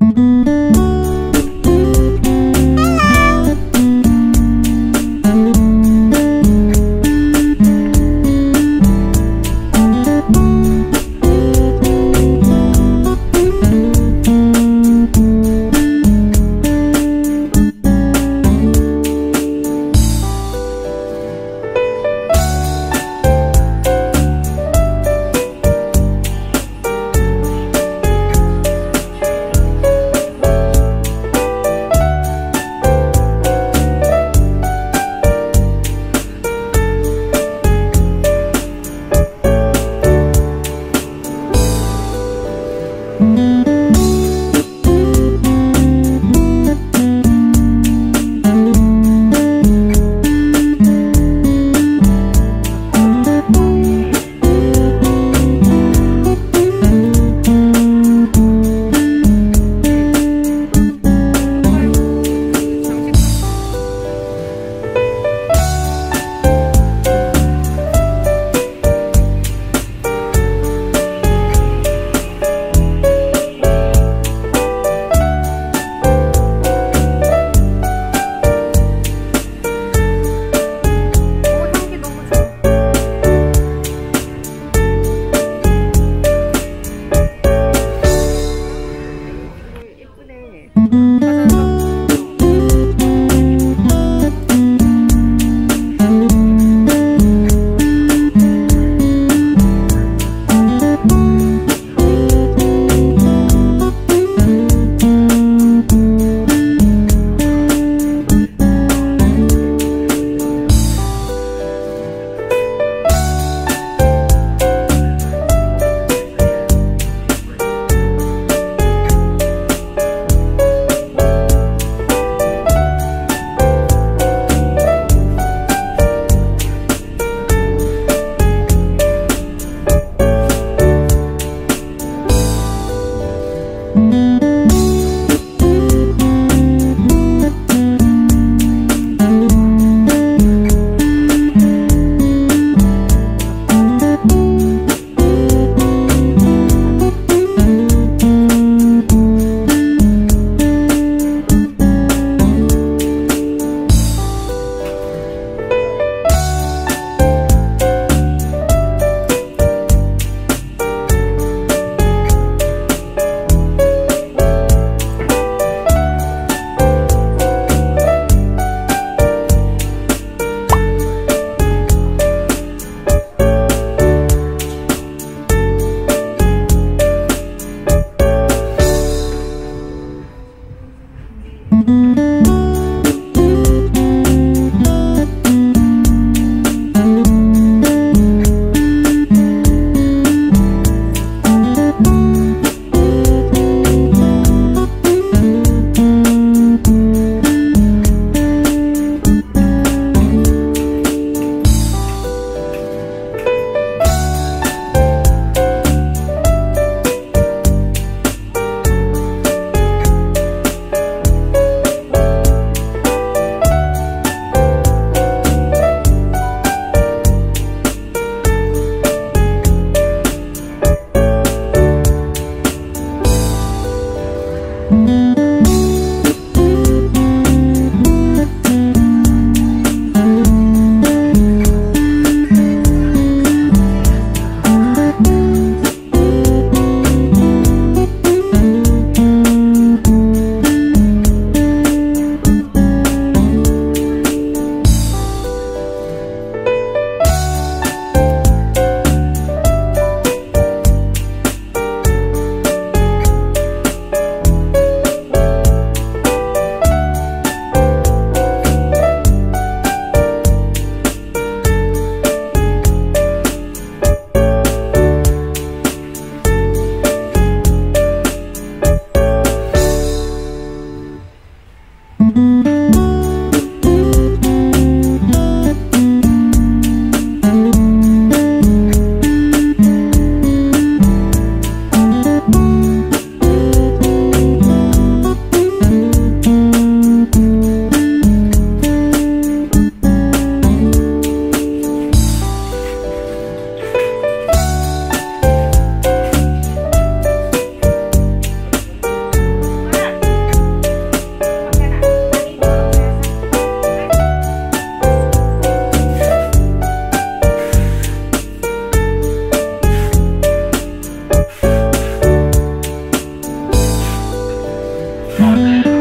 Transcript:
오, Mm-hmm. on.